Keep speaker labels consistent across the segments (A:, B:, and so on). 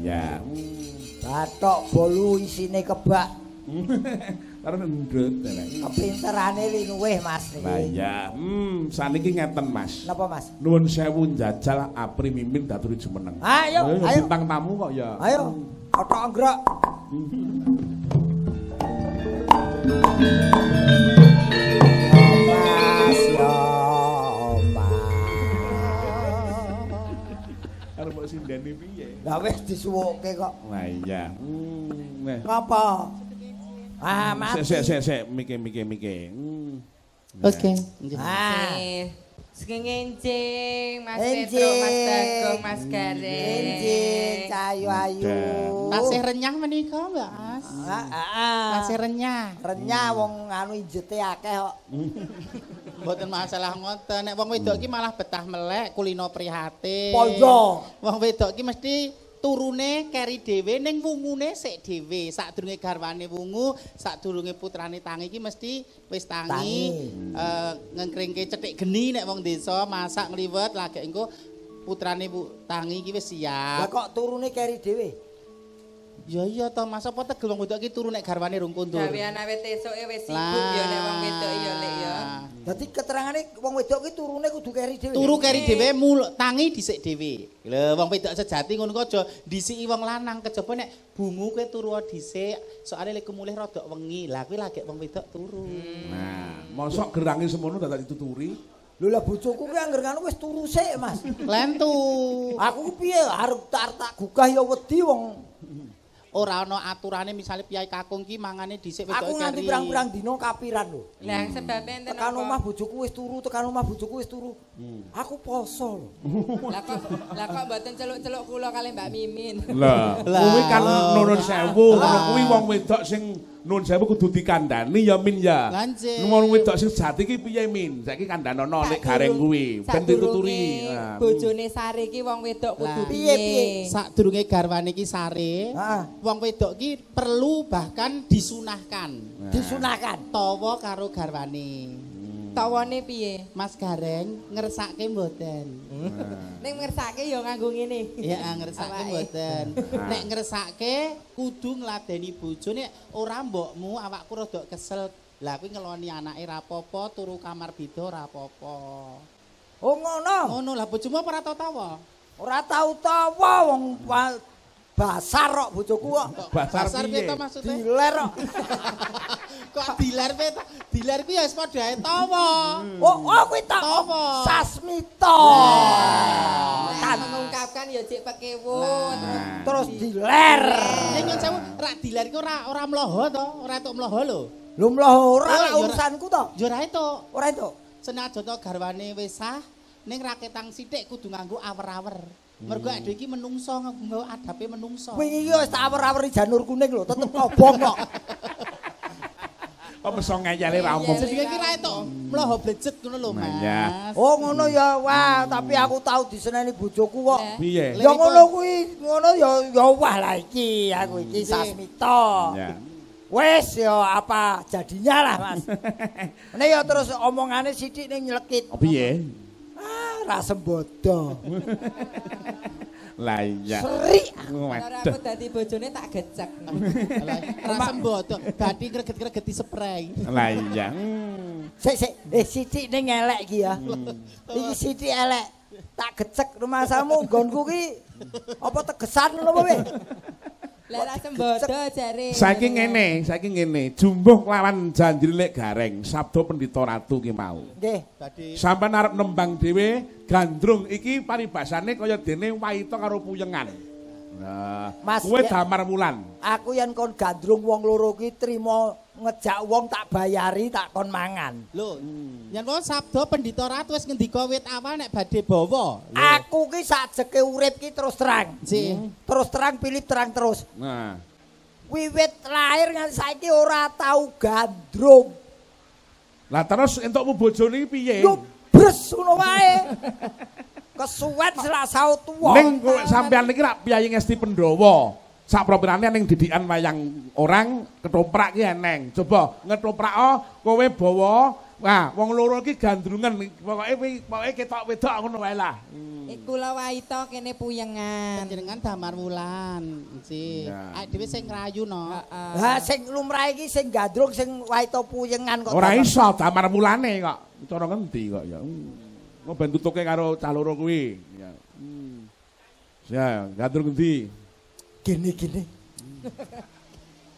A: iya.
B: Batok bolu isine kebak.
A: Karo ndut.
B: Kepinterane linuwih Mas
A: Lah
B: niki.
A: iya. Hmm, saniki ngeten Mas.
B: Napa Mas?
A: Nuwun sewu njajal apri mimin daturi jumeneng.
B: Ayo, ayo.
A: Bintang tamu kok ya.
B: Ayo, otok anggrek. Mas ya Mas.
A: Karo mbok sindeni piye?
B: Lah wis disuwuke kok.
A: Lah iya. Hmm, nah.
B: Ngapa? Ah, mati.
A: Sik sik sik sik mike mike. Hmm.
C: Oke.
B: Ah,
D: Sengencing, Mas
B: Enjing.
D: Petro, Mas Bagong, Mas Gareng.
B: Enjing, cayu ayu.
C: Tasih renyah menika, Mas.
B: Ah, ah, ah.
C: Tasih renyah.
B: Renyah wong anu ijete akeh kok.
C: Mboten masalah ngoten. Nek wong wedok iki malah betah melek kulino prihatin.
B: Poyo.
C: Wong wedok iki mesti turune keri dhewe ning wungune sik dhewe. Sadurunge garwane wungu, sadurunge putrane tangi iki mesti wis tangi.
B: Tangi.
C: Eh ngengkringke cethik geni nek wong desa masak ngliwet lagi engko putrane bu, tangi iki wis
B: Lah
C: siap.
B: kok turune keri dhewe?
C: Ya iya to, Mas apa tegel wong wedok iki turu nek garwane rung kundur.
D: Gawean awet esuke wis sibuk ya nek wong wedok ya lek ya.
B: Dadi keterangane wong wedok ki turune kudu keri dhewe.
C: Turu keri dhewe mul tangi dhisik dhewe. Lho wong wedok sejati ngono kok aja disiki wong lanang kejaba nek bungu kowe turu dhisik soalnya lek mulih rada wengi. Lah kuwi lagi wong wedok turu.
A: Nah, mosok gerangi semono dadak dituturi.
B: Lho lah bojoku ki angger ngono wis turu sik, Mas.
C: Lentu.
B: Aku ki piye arep tak tak gugah ya wedi wong.
C: Ora ana aturane misale piyai kakung ki mangane dhisik wedok
B: Aku nganti pirang-pirang dina kapiran lho.
D: Lah sebabnya enten
B: Tekan omah bojoku wis turu, tekan omah bojoku wis turu. Aku poso lho.
D: Lah kok lah kok mboten celuk-celuk kula kali Mbak Mimin.
A: Lah, kuwi kan nuwun sewu, kuwi wong wedok sing nuwun sewu kudu dikandani ya Min ya.
C: Lanjut.
A: Wong wedok sing sejati ki piye Min? Saiki kandhanono nek gareng kuwi, ben dituturi. Nah,
D: Bojone Sari ki wong wedok kudu.
B: Piye, piye?
C: Sadurunge garwane ki sare,
B: Heeh.
C: wong wedok ki perlu bahkan disunahkan.
B: Disunahkan.
C: Tawa karo garwane.
D: Tawane piye?
C: Mas Gareng ngersake mboten.
D: Ning ngersake ya nganggo ngene.
C: Ya ngersake
D: Awake.
C: mboten. Nek ngersake kudu ngladeni bojo nek ora mbokmu awakku rada kesel. Lah kuwi ngeloni anake ra apa-apa, turu kamar beda ra apa-apa.
B: Oh ngono.
C: Ngono lah bojomu apa ora tau tawa?
B: Ora tau tawa wong basar kok bojoku kok.
A: Basar
C: piye
A: piye?
C: to maksudnya?
B: Diler kok.
C: Kok dilar piye to? Dilar kuwi ya wis padha ae tawa.
B: Oh, oh kuwi tak
C: Tawa.
B: Sasmita.
D: Kan mengungkapkan ya cek pekewut.
B: Terus diler.
C: Ning nyun sewu rak dilar iku ora ora mloho to, ora entuk mloho lho.
B: Lho mloh ora urusanku to.
C: Ya ora entuk.
B: Ora itu.
C: Senajan to garwane wis sah, ning raketang sithik kudu nganggo awer-awer. Mergo adhe iki menungso nganggo adape menungso.
B: Wingi iki wis tak awer-aweri janur kuning lho, tetep kobong kok.
A: Kok meso ngeyele ra omong.
C: Jadi iki ra entuk mloho blejet ngono lho. Mas.
B: Oh ngono ya, wah, tapi aku tahu diseneni bojoku kok.
A: Piye?
B: Ya ngono kuwi, ngono ya ya wah lah iki, aku iki Sasmita.
A: Ya.
B: Wes ya apa jadinya lah, Mas. Ini ya terus omongane sithik ning nyelekit.
A: Oh, piye?
B: Ah, ra sembodo.
A: Lah iya.
B: Seri.
D: Ora
A: Waduh.
D: aku dadi bojone tak gecek.
C: Ra sembodo, dadi greget-gregeti spray.
A: Lah iya. Hmm.
B: Sik sik, eh sithik ning elek iki ya. Iki sithik elek. Tak gecek rumah samu nggonku ki apa tegesan ngono weh?
D: Lah ra sembodo jare.
A: Saiki ngene, saiki ngene. Jumbuh lawan janjir lek gareng, sabda pendhita ratu ki mau.
B: Nggih.
C: Dadi
A: Sampeyan arep nembang dhewe gandrung iki paribasane kaya dene waita karo puyengan. Nah,
B: Mas,
A: kowe damar wulan.
B: Aku yen kon gandrung wong loro ki trimo ngejak wong tak bayari tak kon mangan.
C: lho, yen wong sabda pendhita ratu wis ngendika wit awal nek badhe bawa.
B: Aku ki sajeke urip ki terus terang.
C: Si.
B: Terus terang pilih terang terus.
A: Nah,
B: Wiwit lahir nganti saiki ora tau gandrung.
A: lah terus entukmu bojone iki piye?
B: Yo bres ngono wae. Kesuwen selasa tuwa.
A: Ning kowe sampean iki rak piyayi ngesti Pandhawa. Sak propirane ning didikan wayang orang ketoprak ki eneng. Coba ngetoprak kowe bawa Wah, wong loro iki gandrungan pokoke wi- pokoke ketok wedok ngono wae lah.
D: Eh, Kula waito kene puyengan.
C: Panjenengan damar wulan, sih.
A: Ya.
C: Awake dhewe sing ngrayu no.
B: Ha sing lumrah iki sing gandrung sing waito puyengan kok.
A: Ora iso damar mulane kok. Cara ngendi kok ya. Hmm. Mau ben tutuke karo cah loro kuwi. Ya. Hmm. Ya, gandrung ngendi?
B: Gini-gini.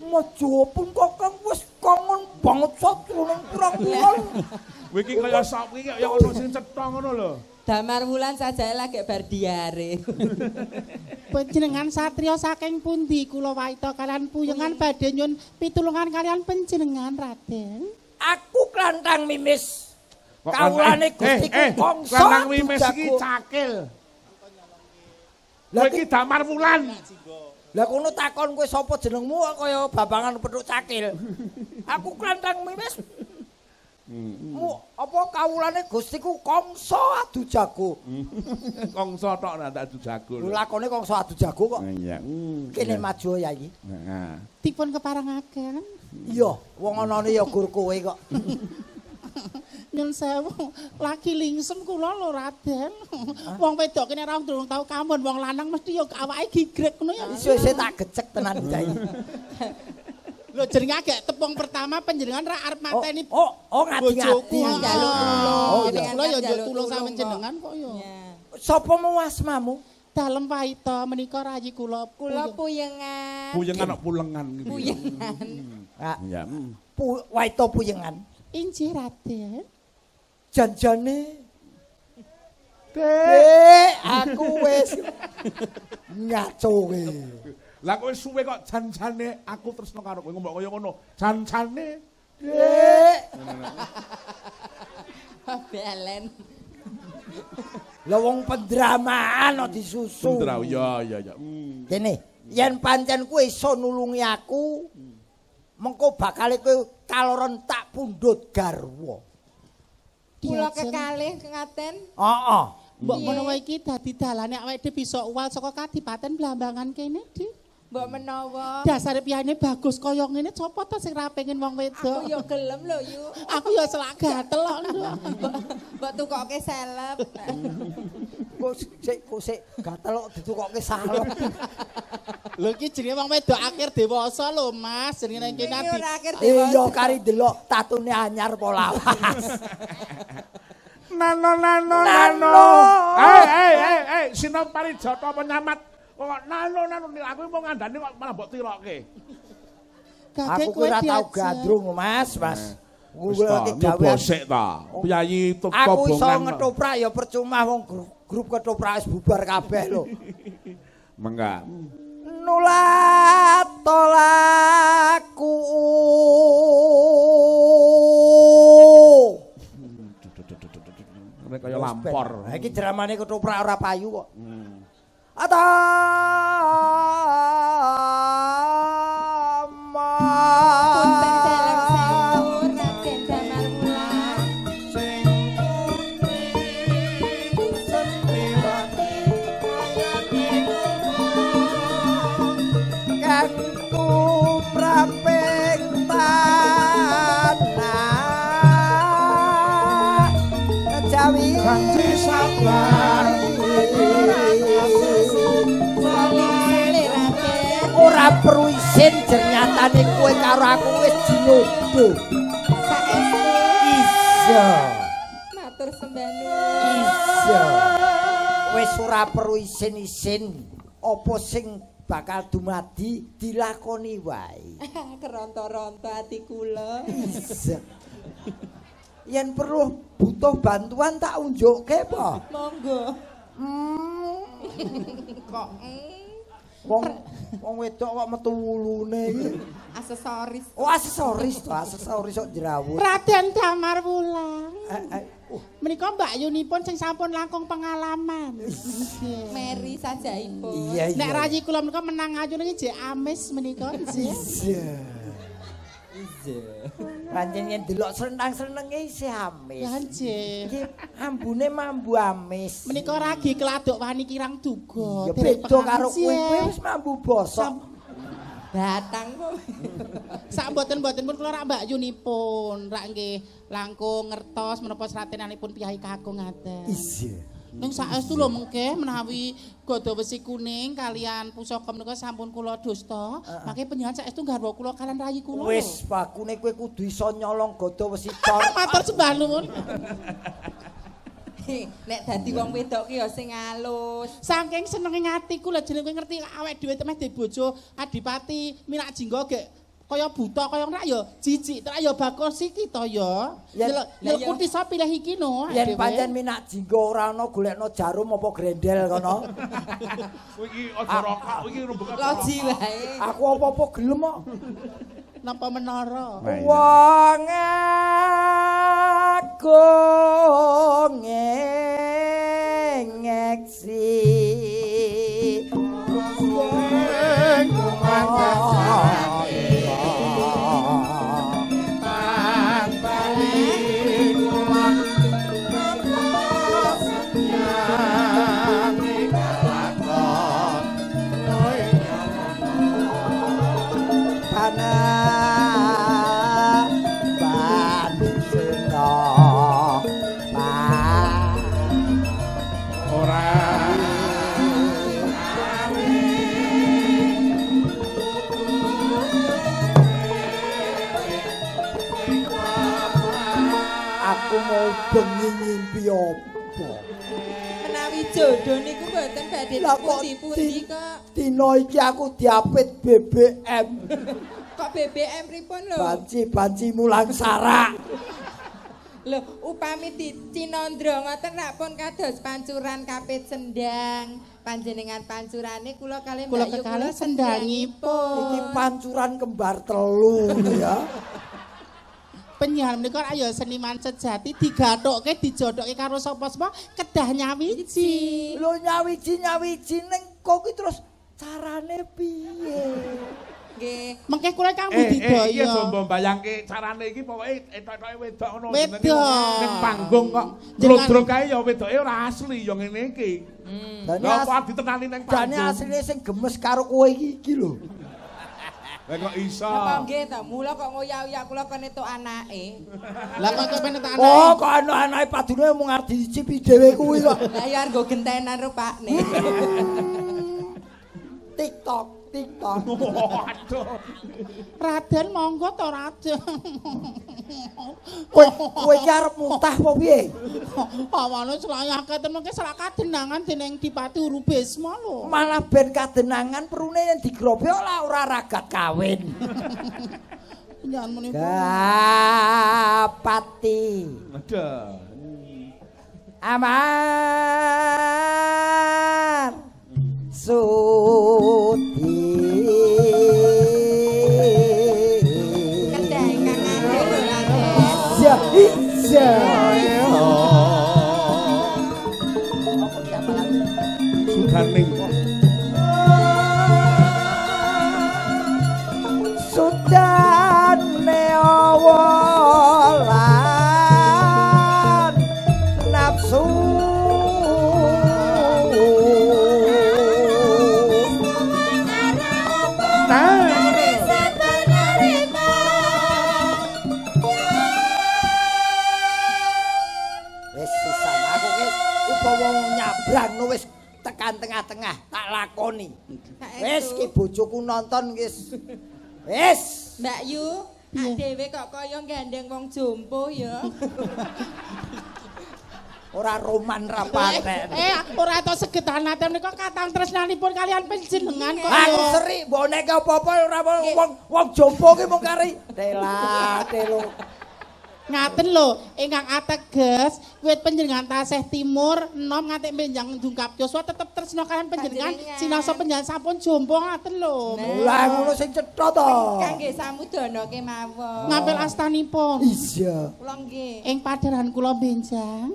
B: Maja pun kakang wis kangen banget satruneng pirang-pirang.
A: Kowe iki kaya sop iki kaya ono sing cetha ngono lho.
D: Damar wulan saja lagi bar diare.
C: Panjenengan satria saking pundi kula waita kalian puyengan badhe nyun pitulungan kalian panjenengan Raden.
B: Aku klantang mimis. Kawulane gustiku
A: eh, eh,
B: kongso.
A: Lanang wimis iki cakil.
B: Lah
A: Kowe iki damar wulan.
B: Lah kono takon kowe sapa jenengmu kok kaya babangan petuk cakil. Aku klantang mimis. Mu apa kawulane gustiku kongso adu jago.
A: Kongso tok ora tak jago.
B: Lu lakone kongso adu jago kok.
A: Iya. hmm,
B: Kene maju ya iki.
A: Heeh.
C: Dipun keparengaken.
B: Iya, wong anane ya gur kowe kok.
C: Nyun sewu, lagi lingsem kula lho Raden. Wong wedok kene ra durung tau kamun, wong lanang mesti ya awake gigrek ngono ya.
B: Isu-isu tak gecek tenan iki.
C: Lho jenenge agek tepung pertama panjenengan ra arep mateni
B: Oh, oh, oh
C: bojoku.
B: ngati-ngati.
D: Njaluk.
C: Oh,
D: Jenengan
C: iya. Kula ya njaluk
D: njaluk
C: tulung
D: tulung
C: jenengan kok ya.
D: Ya.
B: Sapa mau asmamu?
C: Dalem waita menika rayi kula.
D: Kula puyengan.
A: Puyengan kok pulengan gitu.
D: Puyengan.
B: Ah,
A: Iya. hmm.
B: pu waito puyengan.
C: Injih Raden.
B: Janjane Dek, aku wis ngaco kowe.
A: Lah kowe suwe kok jan-jane aku tresno karo kowe ngomong kaya ngono. Jan-jane
B: Dek,
D: Belen.
B: lah wong pendramaan kok disusu.
A: Bendrau ya ya ya. Hmm.
B: Kene, yen pancen kowe iso nulungi aku, mengko bakal kowe kaloron tak pundhut garwa.
D: Kula kekalih ngaten.
B: Heeh.
C: Mbok menawa iki dadi dalane awake dhewe bisa uwal saka kadipaten Blambangan kene, Dik.
D: Mbok menawa
C: Dasare piyane bagus kaya ngene sapa ta sing ra pengen wong
D: aku
C: wedok?
D: yo gelem lho yu.
C: Aku ya selak gatel kok.
D: Mbok tukoke seleb.
B: Kok sik kok sik gatel kok ditukokke salep.
C: Lho iki jenenge wong wedok akhir dewasa lho, Mas. Jenenge nang kene
D: Iki
C: abi.
D: ora akhir
B: Iya
D: dewasa.
B: kari delok tatune anyar polawas.
A: Nano nano
B: Nano.
A: nano. Eh eh eh eh Sinop Parijata penyamat. Kok nano nano aku mau ngandani kok malah mbok tiroke.
C: Gage
B: Aku
C: kowe
B: kira tau gandrung, Mas, Mas. Lagi
A: nyoba
B: gawean.
A: sik ta. Piyayi tuk
B: Aku iso ngetoprak ya percuma wong grup, ketoprak wis bubar kabeh lho.
A: Mengga.
B: Nulat tolaku.
A: Nek kaya lampor.
B: Iki dramane ketoprak ora payu kok.
A: Hmm.
B: 阿达。Isin jernyatane kowe karo aku wis dinodo
D: Saestu
B: Iya
D: matur sembah nuwun.
B: Iya Wis ora perlu isin-isin apa sing bakal dumadi dilakoni wae
D: Keronto-ronto ati kula.
B: Iya Yen perlu butuh bantuan tak unjukke apa?
D: Monggo.
B: Hmm,
D: Kok mm,
B: wong wong wedok kok metu wulune iki.
D: aksesoris.
B: Oh, aksesoris to, aksesoris kok jerawut.
C: Raden Damar Wulan.
B: Eh, eh, oh,
C: Menika Mbak Yunipun sing sampun langkung pengalaman. Nggih.
D: Mary sajaipun.
B: iya iya.
C: Nek rayi kula menika menang ayu niki jek amis menika nggih.
B: Iya. Pancen yen delok seneng-senenge isih amis.
C: Lah.
B: Iki ambune mambu amis.
C: Menika ragi keladuk wani kirang duga.
B: Ya beda karo kowe kowe wis mambu bosok.
D: Batang kok.
C: Sak mboten-mboten pun kula rak Mbak Yunipun, rak nggih langkung ngertos menapa sratenanipun piyai kakung ngaten.
B: Iya.
C: Ning saestu lho mengke menawi gada besi kuning kalian pusaka menika sampun kula dusta, mangke panjenengan saestu garwa kula kalian rayi kula. lho.
B: Wis bakune kowe kudu iso nyolong gada wesi cor.
C: Matur sembah nuwun.
D: Nek dadi wong wedok ki ya sing alus.
C: Saking senenge atiku lha jenenge kowe ngerti awake dhewe temeh di bojo Adipati Minak Jinggo gek kaya buta kaya ora ya jijik tek ya bakal siki to ya.
D: Lah ya.
C: nyeluk iso pilih iki no.
B: Yen pancen minak jinggo ora ana golekno jarum apa grendel kono.
A: Kowe iki aja rokok, kowe iki rembug
D: Loji wae.
B: Aku apa-apa gelem kok.
C: napa menara.
B: Wong agung ngeksi
D: jodoh niku mboten badhe
B: Lah kok
D: pundi-pundi
B: di-
D: kok.
B: Dino iki aku diapit BBM.
D: Kok BBM pripun lho?
B: Banci-banci mulang sarak.
D: Lho, upami di Cinandra ngoten rak pun kados pancuran kapit sendang. Panjenengan pancurane kula kali
C: Kula
D: Mbak Yu
B: Iki
C: sendangipun.
B: pancuran kembar telu ya.
C: Penyiar menika ayo seniman sejati digathukke dijodokke karo sapa-sapa kedah nyawiji.
B: Lho nyawiji-nyawiji ning kok ki terus carane piye?
D: Nggih.
C: Mengke kula kang
A: Eh, eh,
C: budidaya.
A: iya Jombo bayangke carane iki pokoke etok-etoke wedok ngono. Ning panggung kok glodrok kae ya wedoke ora asli ya ngene iki.
B: Dane
A: Lah apa ditenani ning panggung.
B: asline sing gemes karo kowe iki iki lho.
A: Lah kok iso.
D: Apa nggih to? Mula kok ngoyak-oyak kula kon entuk anake.
C: Lah kok kepen tak
B: Oh, kok anak-anake padune mung arep dicipi dhewe kuwi kok.
D: Lah ya nggo gentenan rupane.
B: TikTok, TikTok.
A: Waduh.
C: Raden monggo to Raden.
B: Kowe kowe iki arep mutah apa piye?
C: Awane selayake temen ke selak kadenangan dening Dipati Urubisma lho.
B: Malah ben kadenangan perune yang digrobe ora ora ragat kawin.
C: Jangan muni
B: Gapati.
A: Aduh.
B: Amar Sudi
A: Sudaning.
B: Wis ki bojoku nonton wis. Wis.
D: Mbak Yu, ak dhewe kok kaya gandeng wong jompo ya.
B: Ora roman ra paten.
C: Eh, ora to segetan nate menika katang tresnanipun kalian panjenengan kok.
B: Aku seri mbok nek apa-apa ora wong wong jompo ki mung kari tela telo.
C: Ngaten lho, ingkang ateges wit panjenengan tasih timur enom nganti benjang dungkap Joshua tetep tresna kalian panjenengan sinasa panjenengan sampun jompo ngaten lho.
B: Lah ngono sing cetha to.
D: Kangge samudana kemawon.
C: Ngampil astanipun.
B: Iya.
D: Kula nggih.
C: Ing padharan kula benjang,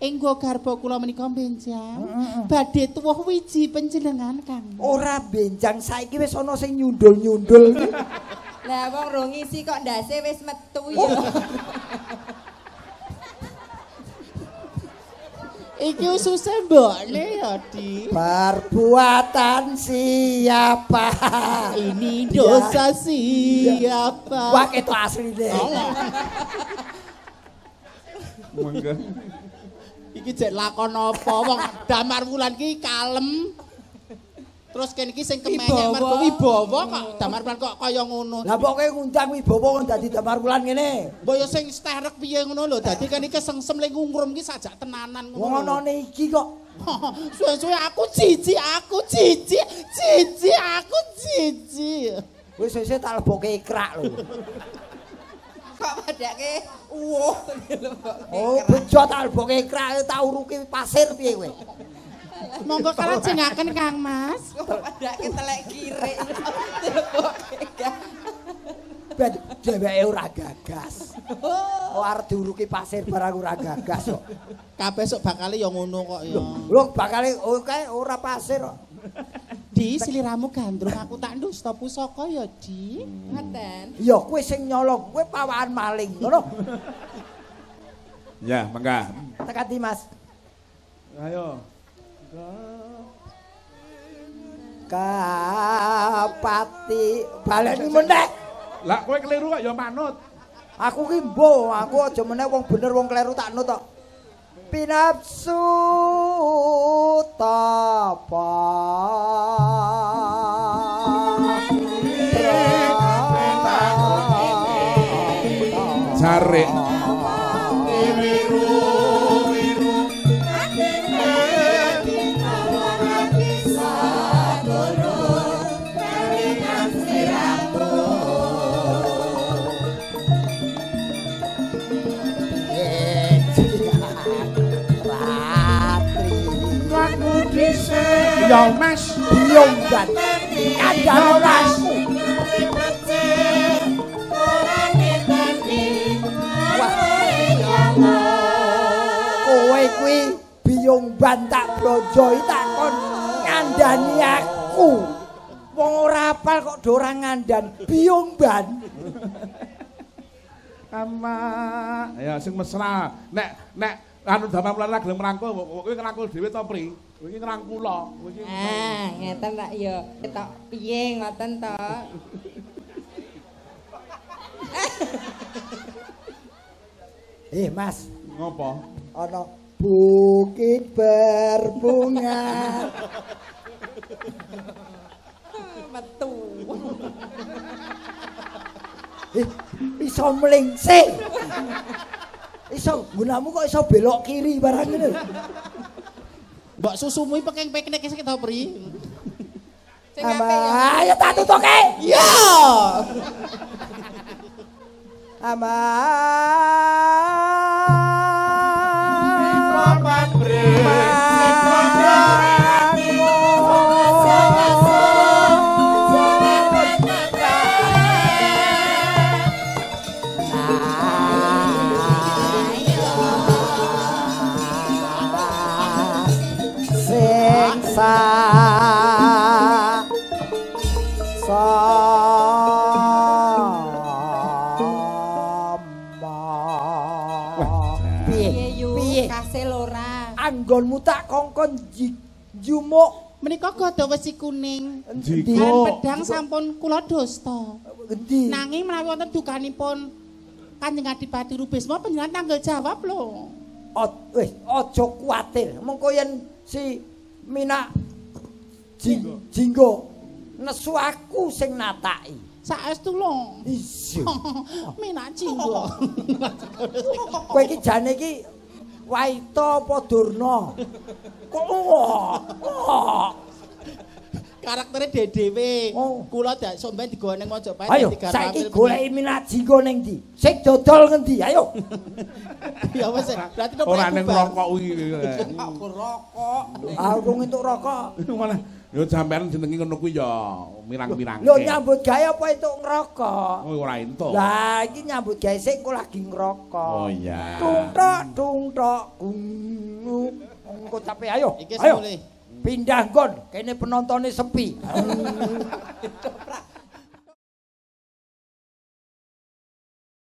C: ing nggo garba kula menika benjang, badhe tuwuh wiji panjenengan Kang.
B: Ora benjang saiki wis ana sing nyundul-nyundul.
D: Lah wong rong ngisi kok ndase wis metu
B: Oh.
D: ya.
C: Iki ususe mbokne ya, Di.
B: Perbuatan siapa?
C: Ini dosa siapa?
B: Wah, itu asli deh.
A: Mangga.
C: Iki jek lakon apa? Wong Damar Wulan ki kalem. Terus kene iki sing kemenyek mergo wibawa kok Damar kok kaya ngono.
B: Lah pokoke ngundang Wibowo kon dadi damar wulan ngene.
C: Mbok yo sing sterek piye ngono lho. Dadi kan iki sengsem ling ngungrum ki sajak tenanan
B: Wong
C: ngono.
B: iki kok.
C: Suwe-suwe aku cici, aku cici, cici, aku cici.
B: Wis sesuk tak leboke ikrak lho.
D: Kok padake uwuh kok.
B: Oh, bejo tak leboke ikrak tak uruki pasir piye kowe?
C: Monggo kalajengaken Kang Mas.
D: Padake telek kiri. Teboke gak.
B: Ben dheweke ora gagas. Oh, arep diuruki pasir barang ora gagas kok.
C: Kabeh sok bakale ya ngono kok ya.
B: Lho bakale oke ora pasir kok.
C: Di siliramu gandrung aku tak ndusta pusaka ya, Di.
D: Ngoten.
B: Ya kowe sing nyolong, kowe pawakan maling, ngono.
A: Ya, mangga.
B: Tekan di Mas.
A: Ayo.
B: Kapati baleni meneh.
A: Lah kowe keliru kok ya manut.
B: Aku ki mbo, aku aja meneh wong bener wong kleru tak nut kok. Pinapsu tapa.
A: Jarik. Mas.
B: Kandang rasmu. Kowe kuwi biung ban tak blojoi tak kon ngandani aku. Wong ora apal kok do ora ngandan biung ban.
A: Ama. Ya sing mesra. Nek nek anu damar mulan gelem ngrangkul, kowe ngrangkul dhewe to, Pri? Kowe iki ngrangkula. Kowe iki
D: Ah, ngeten tak ya. Ketok piye ngoten to?
B: Eh Mas,
A: ngopo?
B: ana bukit berbunga.
D: Metu.
B: Eh, iso mlingsih. Iso gunamu kok iso belok kiri barang ngene.
C: Mbak susumu iki pekeng-peknek sik to, Pri?
D: Sing apik ya.
B: Ama, ayo tak tutuke.
C: Ya.
B: Ama. Sing
D: Piye
B: piye
D: yu?
B: piye
D: Kasil ora.
B: anggonmu tak kongkon jumuk
C: Menika gada wesi kuning. Lan pedang sampun kula dosta.
B: endi
C: Nanging menawi wonten dukanipun Kanjeng Adipati Rubisma panjenengan tanggal jawab lho.
B: Wis aja kuwatir mengko yen si Mina Jing- Jinggo nesu aku sing nataki
C: Saestu lho.
B: iya
C: Minak jinggo.
B: kowe iki jane iki Waita apa Durna kok
C: Karaktere dhewe.
B: Oh.
C: Kula dak somben digawa ning Mojopahit
B: ayo
C: dadi
B: saiki
C: karakter
B: goleki Mina Jinggo ning ndi sing dodol ngendi ayo
C: Ya wis, berarti
A: Ora ning rokok kuwi.
D: Aku rokok.
B: aku entuk rokok
A: Malah yo sampean jenenge ngono kuwi ya mirang-mirang.
B: Lho nyambut gawe apa entuk ngerokok?
A: Oh ora entuk.
B: Lah iki nyambut gawe sik kok lagi ngerokok.
A: Oh iya.
B: Tungtok tungtok gunung. Engko capek ayo.
C: Iki
B: ayo.
C: semule.
B: Pindah nggon, kene penontone sepi.